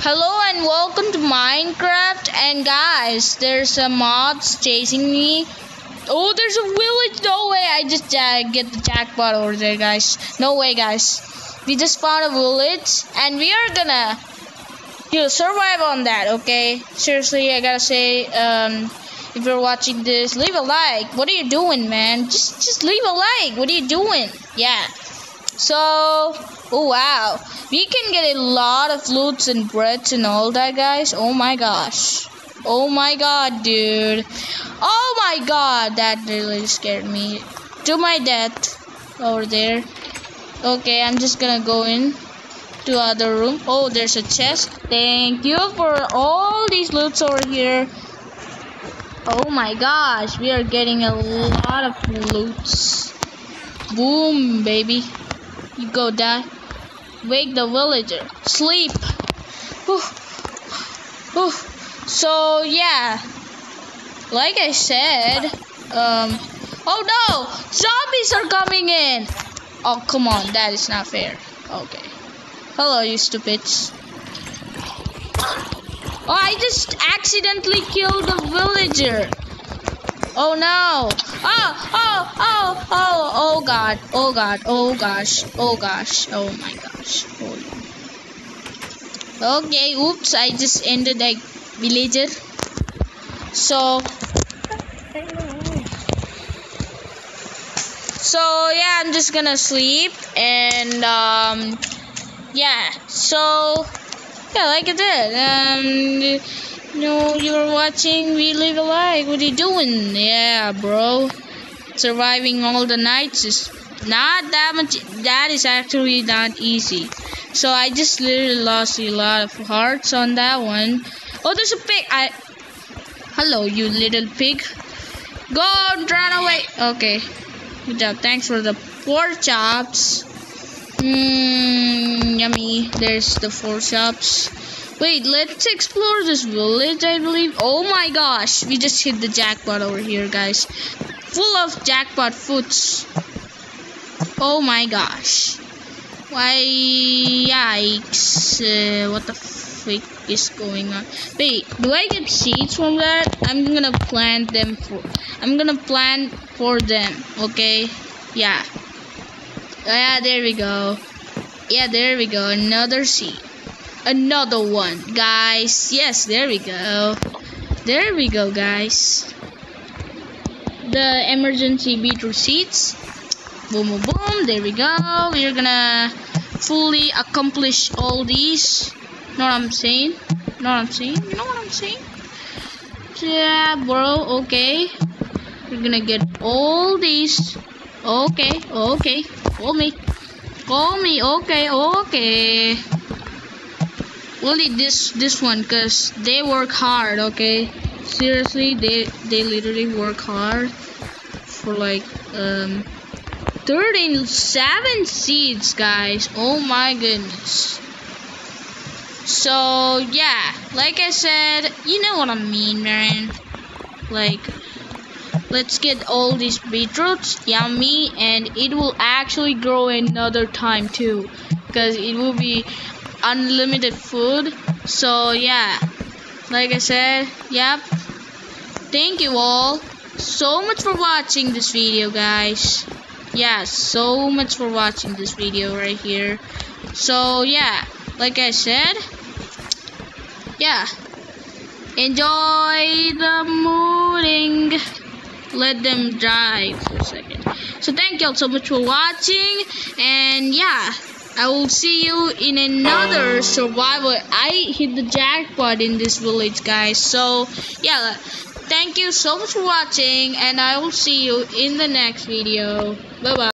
Hello and welcome to Minecraft and guys there's a mobs chasing me. Oh there's a village! No way I just uh, get the jackpot over there guys. No way guys. We just found a village and we are gonna you know, survive on that okay? Seriously I gotta say um if you're watching this leave a like. What are you doing man? Just just leave a like. What are you doing? Yeah so oh wow. We can get a lot of loots and breads and all that guys. Oh my gosh. Oh my god dude. Oh my god. That really scared me. To my death over there. Okay i'm just gonna go in to other room. Oh there's a chest. Thank you for all these loots over here. Oh my gosh. We are getting a lot of loots boom baby you go die Wake the villager. Sleep. So yeah, like I said, um, oh no, zombies are coming in. Oh come on, that is not fair. Okay. Hello, you stupids. Oh, I just accidentally killed the villager. Oh no! Oh, oh, oh, oh god, oh god, oh gosh, oh gosh, oh my gosh. Oh. Okay, oops, I just ended a villager. So, so yeah, I'm just gonna sleep and um, yeah, so yeah, like I said, um no, you're watching We Live Alive. What are you doing? Yeah, bro. Surviving all the nights is not that much. That is actually not easy. So I just literally lost a lot of hearts on that one. Oh, there's a pig. I. Hello, you little pig. Go and run away. Okay. Good job. Thanks for the pork chops. Mmm, yummy. There's the four chops. Wait, let's explore this village, I believe. Oh my gosh, we just hit the jackpot over here, guys. Full of jackpot foods. Oh my gosh. Why, yikes. Uh, what the freak is going on? Wait, do I get seeds from that? I'm gonna plant them for, I'm gonna plant for them, okay? Yeah. Yeah, there we go. Yeah, there we go. Another seed another one guys yes there we go there we go guys the emergency beetroot seeds boom boom boom. There we go. We're gonna fully accomplish all these. Know what i'm saying? Know what i'm saying? You know what i'm saying? Yeah bro. Okay. We're gonna get all these. Okay okay. Call me. Call me. Okay okay. Only this this one because they work hard okay seriously they they literally work hard for like um 37 seeds guys. Oh my goodness. So yeah like i said you know what i mean man. Like let's get all these beetroots yummy and it will actually grow another time too because it will be unlimited food. So yeah like I said yep thank you all so much for watching this video guys. Yeah so much for watching this video right here. So yeah like I said yeah enjoy the morning. Let them drive for a second. So thank y'all so much for watching and yeah I will see you in another survival. I hit the jackpot in this village, guys. So, yeah, thank you so much for watching, and I will see you in the next video. Bye-bye.